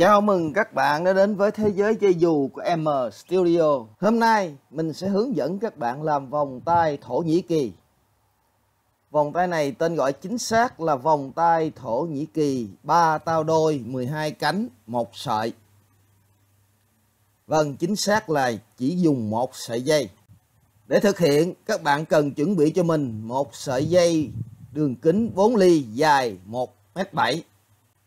Chào mừng các bạn đã đến với thế giới dây dù của M Studio. Hôm nay mình sẽ hướng dẫn các bạn làm vòng tay Thổ Nhĩ Kỳ. Vòng tay này tên gọi chính xác là vòng tay Thổ Nhĩ Kỳ ba tao đôi 12 cánh một sợi. Vâng, chính xác là chỉ dùng một sợi dây. Để thực hiện, các bạn cần chuẩn bị cho mình một sợi dây đường kính 4 ly dài 1m7.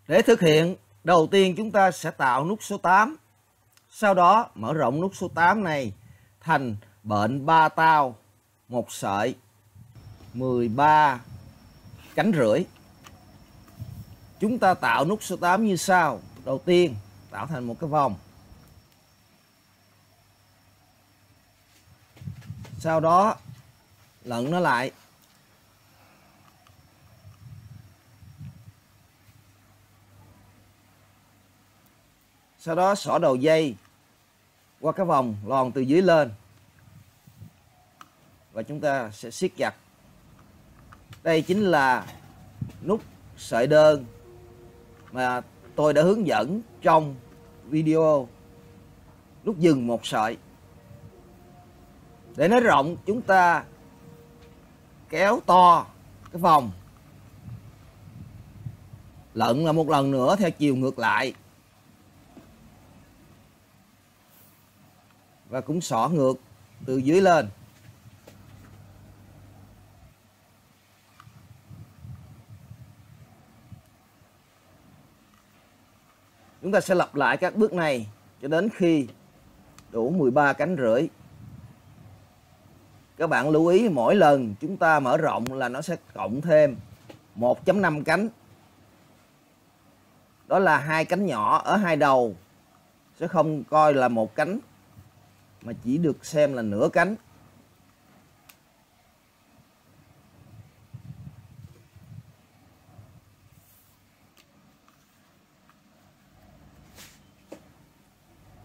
Để thực hiện, đầu tiên chúng ta sẽ tạo nút số 8. Sau đó, mở rộng nút số 8 này thành bệnh ba tao, một sợi 13 cánh rưỡi. Chúng ta tạo nút số 8 như sau. Đầu tiên, tạo thành một cái vòng. Sau đó, lận nó lại sau đó xỏ đầu dây qua cái vòng lòn từ dưới lên. Và chúng ta sẽ siết chặt. Đây chính là nút sợi đơn mà tôi đã hướng dẫn trong video. Nút dừng một sợi. Để nó rộng, chúng ta kéo to cái vòng. Lận là một lần nữa theo chiều ngược lại. Và cũng xỏ ngược từ dưới lên. Chúng ta sẽ lặp lại các bước này cho đến khi đủ 13 cánh rưỡi. Các bạn lưu ý mỗi lần chúng ta mở rộng là nó sẽ cộng thêm 1.5 cánh. Đó là hai cánh nhỏ ở hai đầu sẽ không coi là một cánh mà chỉ được xem là nửa cánh.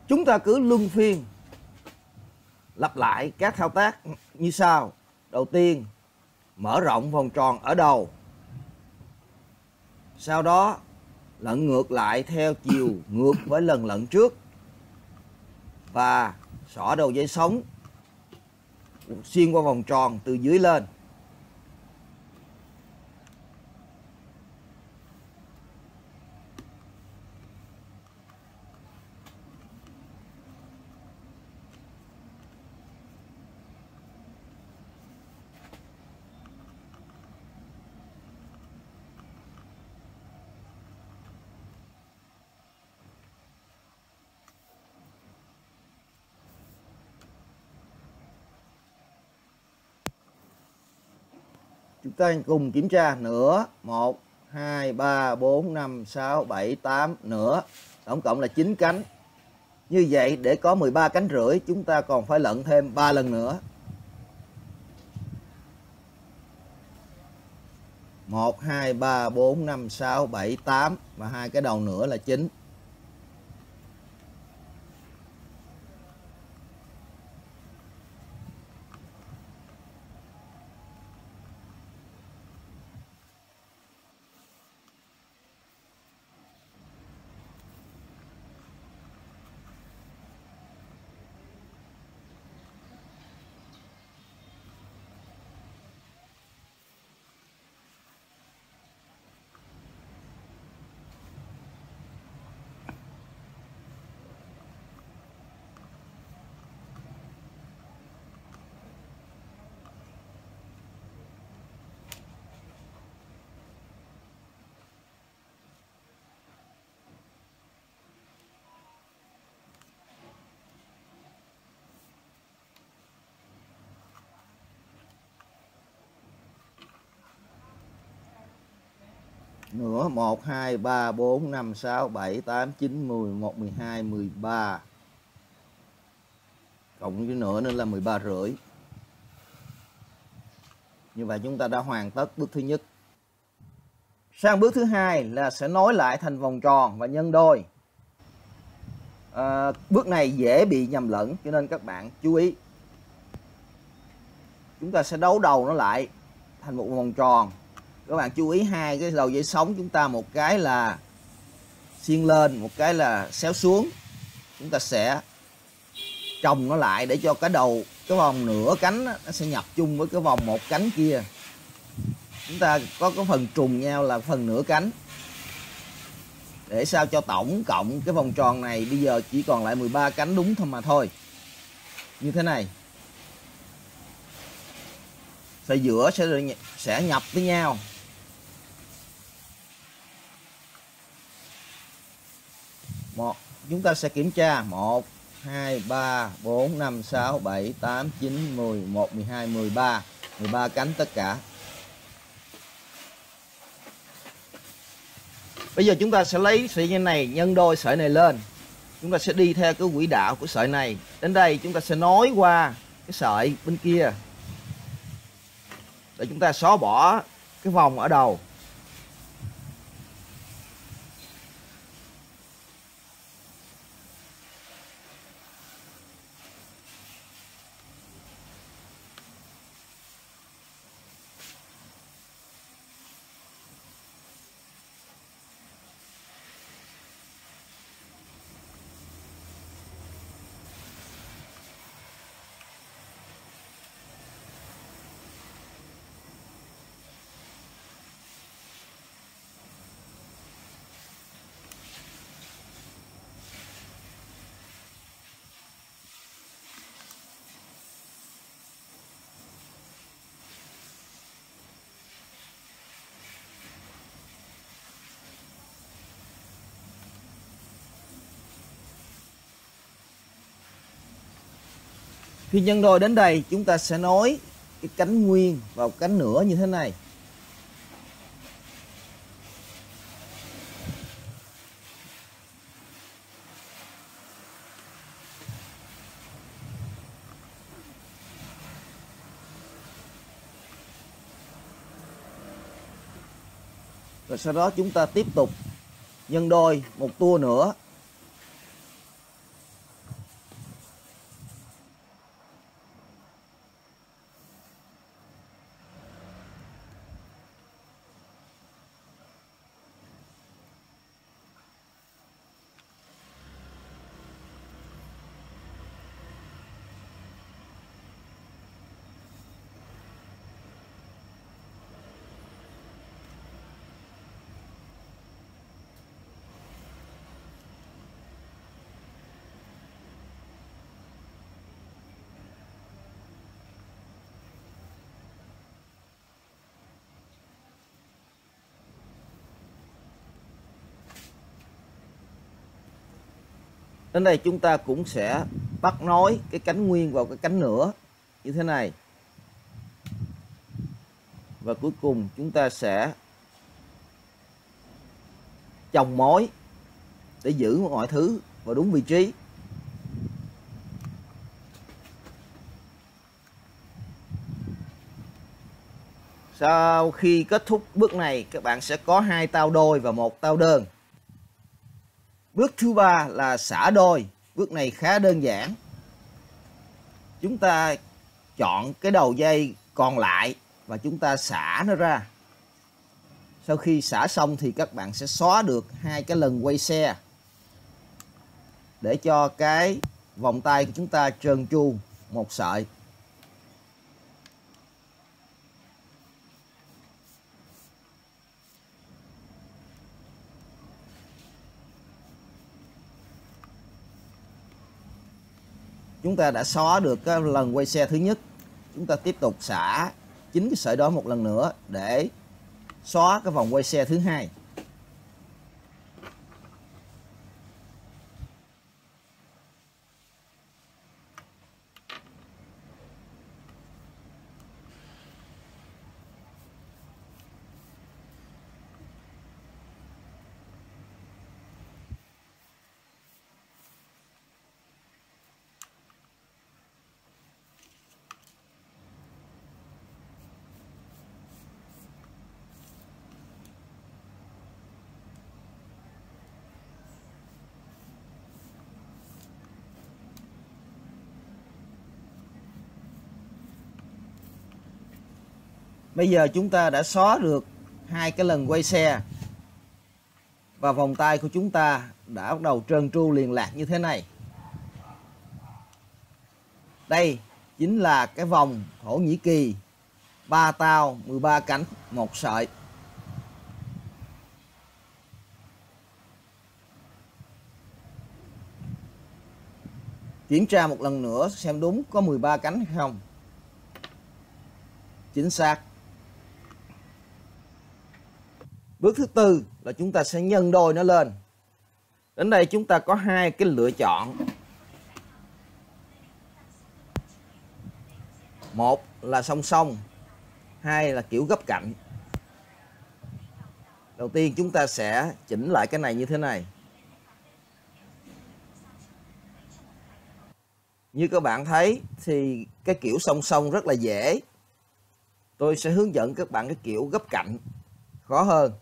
Chúng ta cứ luân phiên, lặp lại các thao tác như sau. Đầu tiên, mở rộng vòng tròn ở đầu. Sau đó, lận ngược lại theo chiều ngược với lần lận trước. Và xỏ đầu dây sống xuyên qua vòng tròn từ dưới lên. Ta cùng kiểm tra nửa 1 2 3 4 5 6 7 8 nửa tổng cộng là 9 cánh. Như vậy, để có 13 cánh rưỡi, chúng ta còn phải lận thêm 3 lần nữa. 1 2 3 4 5 6 7 8 và hai cái đầu nữa là 9 nữa. 1 2 3 4 5 6 7 8 9 10 11 12 13 cộng với nữa nên là 13 rưỡi. Như vậy chúng ta đã hoàn tất bước thứ nhất. Sang bước thứ hai là sẽ nối lại thành vòng tròn và nhân đôi. À, bước này dễ bị nhầm lẫn cho nên các bạn chú ý. Chúng ta sẽ đấu đầu nó lại thành một vòng tròn các bạn chú ý hai cái đầu dây sống chúng ta, một cái là xiên lên, một cái là xéo xuống. Chúng ta sẽ trồng nó lại để cho cái đầu, cái vòng nửa cánh nó sẽ nhập chung với cái vòng một cánh kia. Chúng ta có cái phần trùng nhau là phần nửa cánh. Để sao cho tổng cộng cái vòng tròn này bây giờ chỉ còn lại 13 cánh đúng thôi mà thôi. Như thế này. Sợi giữa sẽ sẽ nhập với nhau. Một, chúng ta sẽ kiểm tra. 1 2 3 4 5 6 7 8 9 10 11 12 13 13 cánh tất cả. Bây giờ chúng ta sẽ lấy sợi dây này, nhân đôi sợi này lên. Chúng ta sẽ đi theo cái quỹ đạo của sợi này. Đến đây chúng ta sẽ nối qua cái sợi bên kia. Để chúng ta xóa bỏ cái vòng ở đầu. Khi nhân đôi đến đây, chúng ta sẽ nối cái cánh nguyên vào cánh nửa như thế này. Rồi sau đó chúng ta tiếp tục nhân đôi một tua nữa đến đây chúng ta cũng sẽ bắt nối cái cánh nguyên vào cái cánh nửa như thế này. Và cuối cùng chúng ta sẽ chồng mối để giữ mọi thứ vào đúng vị trí. Sau khi kết thúc bước này, các bạn sẽ có hai tao đôi và một tao đơn. Bước thứ ba là xả đôi. Bước này khá đơn giản. Chúng ta chọn cái đầu dây còn lại và chúng ta xả nó ra. Sau khi xả xong thì các bạn sẽ xóa được hai cái lần quay xe để cho cái vòng tay của chúng ta trơn tru một sợi. Chúng ta đã xóa được cái lần quay xe thứ nhất. Chúng ta tiếp tục xả chính cái sợi đó một lần nữa để xóa cái vòng quay xe thứ hai. Bây giờ chúng ta đã xóa được hai cái lần quay xe. và vòng tay của chúng ta đã bắt đầu trơn tru liền lạc như thế này. Đây chính là cái vòng Thổ Nhĩ Kỳ, ba tao 13 cánh, một sợi Kiểm tra một lần nữa xem đúng có 13 cánh hay không. Chính xác. Bước thứ tư là chúng ta sẽ nhân đôi nó lên. Đến đây chúng ta có hai cái lựa chọn. Một là song song, hai là kiểu gấp cạnh. Đầu tiên chúng ta sẽ chỉnh lại cái này như thế này. Như các bạn thấy thì cái kiểu song song rất là dễ. Tôi sẽ hướng dẫn các bạn cái kiểu gấp cạnh khó hơn.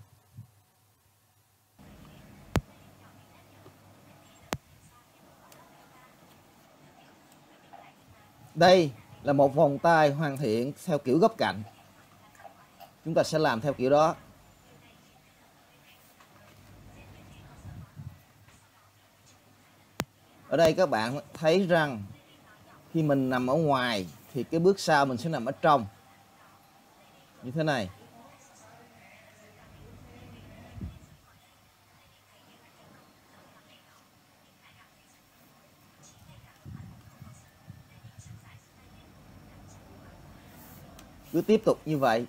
Đây là một vòng tay hoàn thiện theo kiểu gấp cạnh. Chúng ta sẽ làm theo kiểu đó. Ở đây các bạn thấy rằng khi mình nằm ở ngoài thì cái bước sau mình sẽ nằm ở trong như thế này cứ tiếp tục như vậy.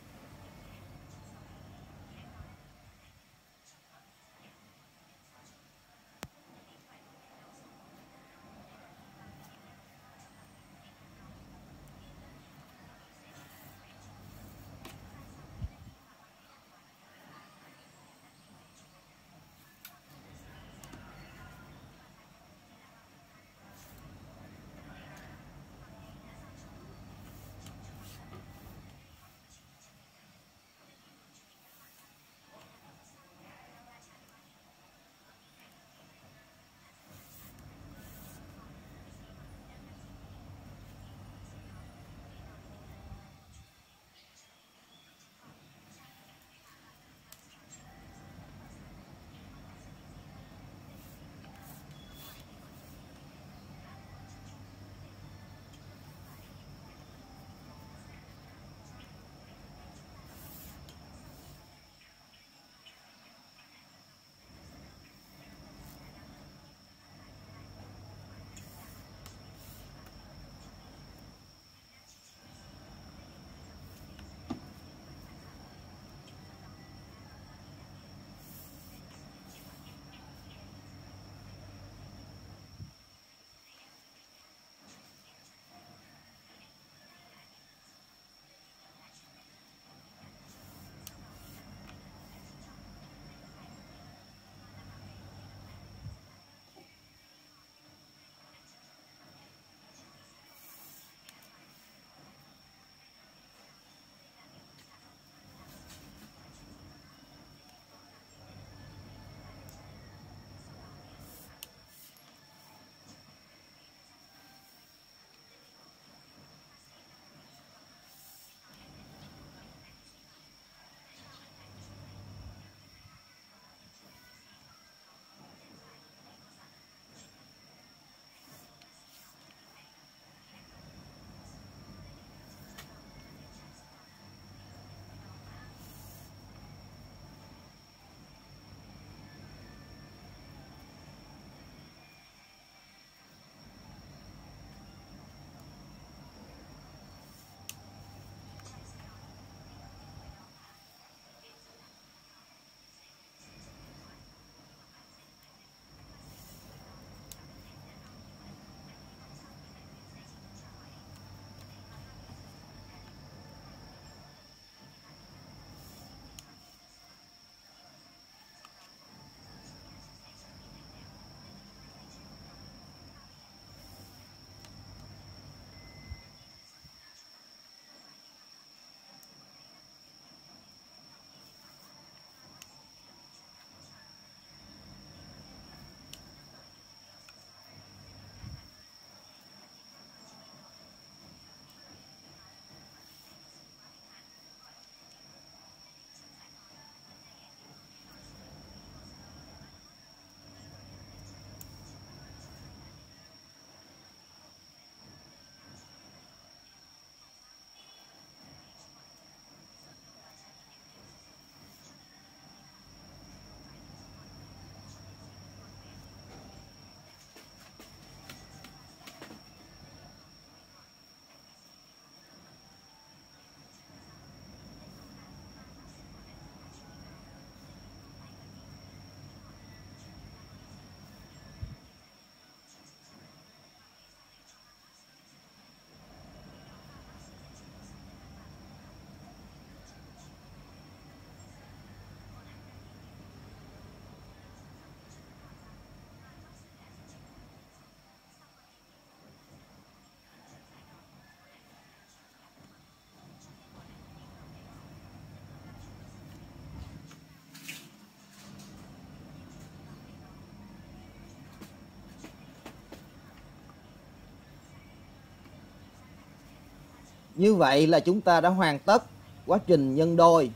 Như vậy là chúng ta đã hoàn tất quá trình nhân đôi.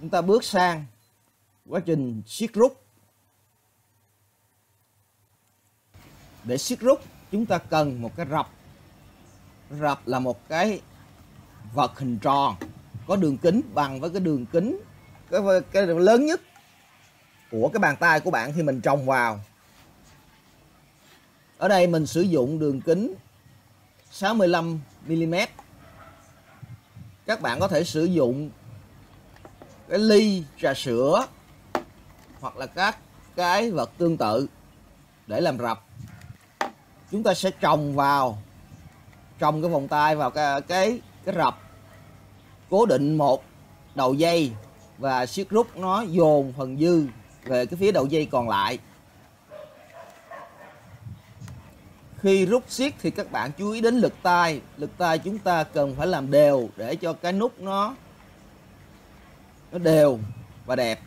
Chúng ta bước sang quá trình siết rút. Để siết rút chúng ta cần một cái rập. Rập là một cái vật hình tròn có đường kính bằng với cái đường kính cái, cái lớn nhất của cái bàn tay của bạn khi mình trồng vào. Ở đây mình sử dụng đường kính 65 mm. Các bạn có thể sử dụng cái ly trà sữa hoặc là các cái vật tương tự để làm rập. Chúng ta sẽ trồng vào, trồng cái vòng tay vào cái cái cái rập, cố định một đầu dây và siết rút nó dồn phần dư về cái phía đầu dây còn lại khi rút siết thì các bạn chú ý đến lực tay lực tay chúng ta cần phải làm đều để cho cái nút nó nó đều và đẹp.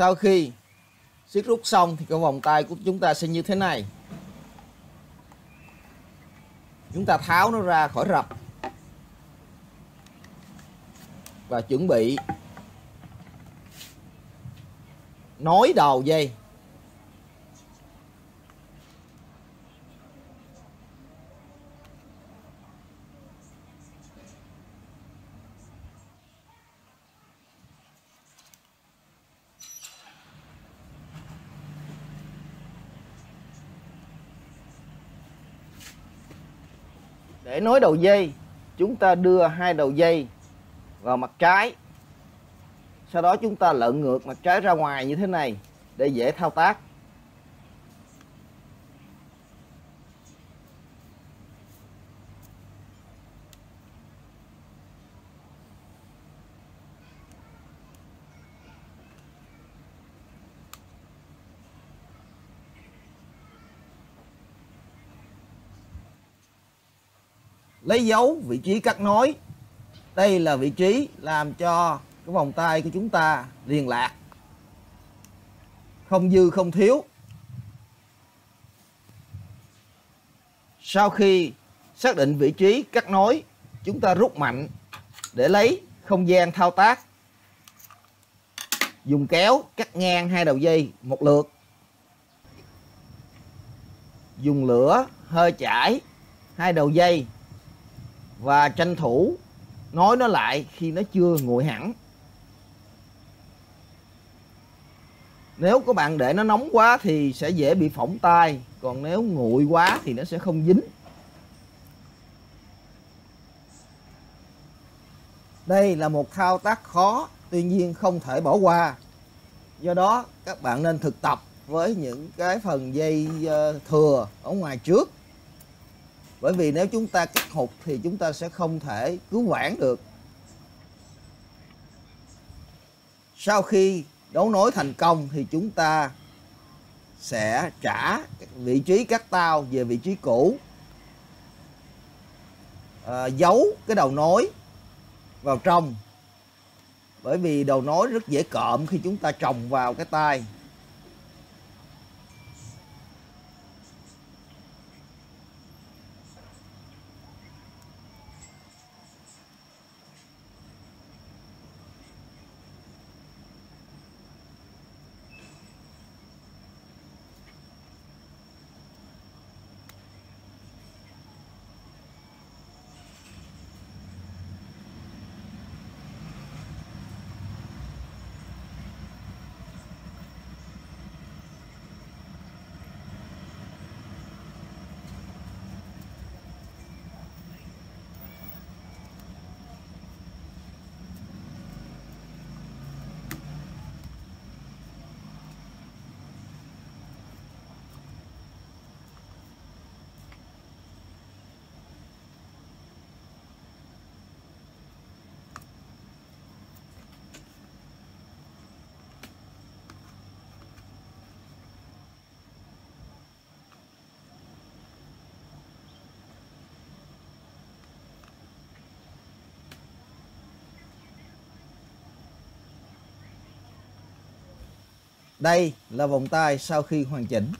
Sau khi siết rút xong thì cái vòng tay của chúng ta sẽ như thế này. Chúng ta tháo nó ra khỏi rập và chuẩn bị nối đầu dây để nối đầu dây. Chúng ta đưa hai đầu dây vào mặt trái. Sau đó chúng ta lợn ngược mặt trái ra ngoài như thế này để dễ thao tác. Lấy dấu vị trí cắt nối. Đây là vị trí làm cho cái vòng tay của chúng ta liền lạc. Không dư, không thiếu. Sau khi xác định vị trí cắt nối, chúng ta rút mạnh để lấy không gian thao tác. Dùng kéo cắt ngang hai đầu dây một lượt. Dùng lửa hơi chảy hai đầu dây và tranh thủ nói nó lại khi nó chưa nguội hẳn. Nếu các bạn để nó nóng quá thì sẽ dễ bị phỏng tay còn nếu nguội quá thì nó sẽ không dính. Đây là một thao tác khó, tuy nhiên không thể bỏ qua. Do đó, các bạn nên thực tập với những cái phần dây ờ, thừa ở ngoài trước bởi vì nếu chúng ta cắt hụt thì chúng ta sẽ không thể cứu vãn được. Sau khi đấu nối thành công thì chúng ta sẽ trả vị trí các tao về vị trí cũ à, giấu cái đầu nối vào trong. Bởi vì đầu nối rất dễ cộm khi chúng ta trồng vào cái tay. Đây là vòng tay sau khi hoàn chỉnh.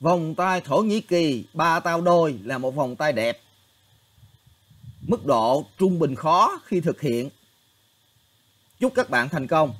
Vòng tay Thổ Nhĩ Kỳ, ba tao đôi là một vòng tay đẹp. Mức độ trung bình khó khi thực hiện. Chúc các bạn thành công.